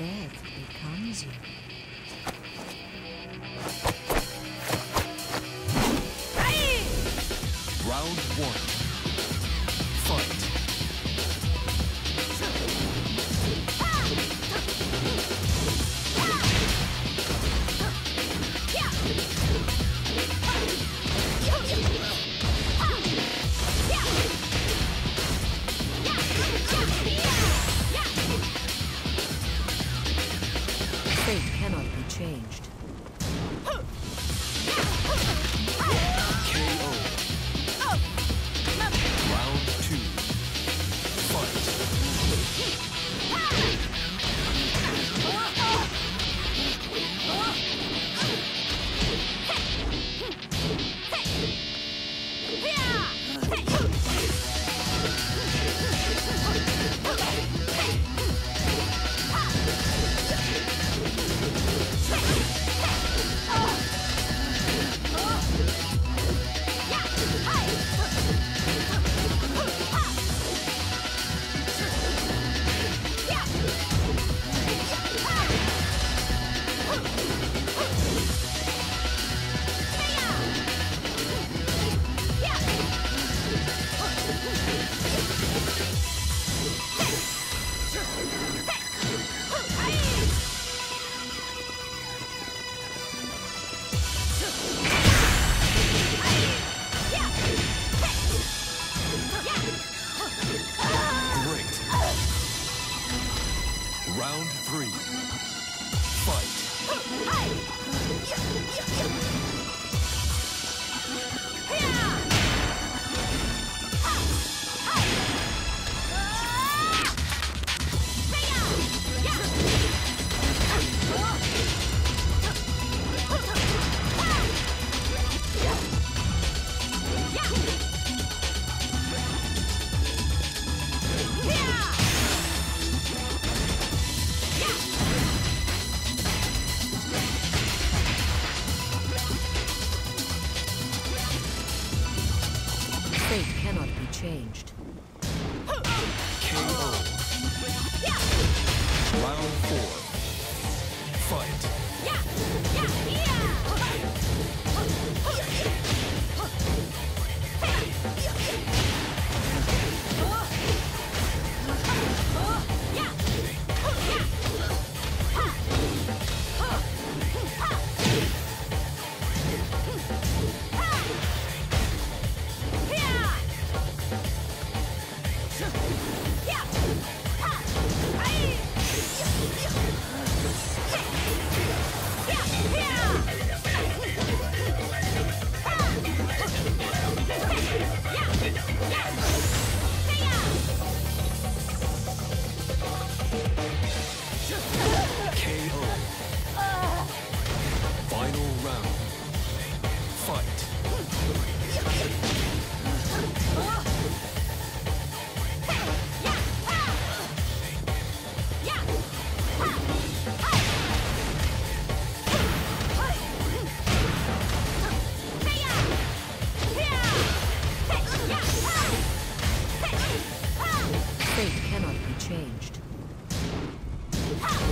Death becomes you. Fate cannot be changed. changed. Ha!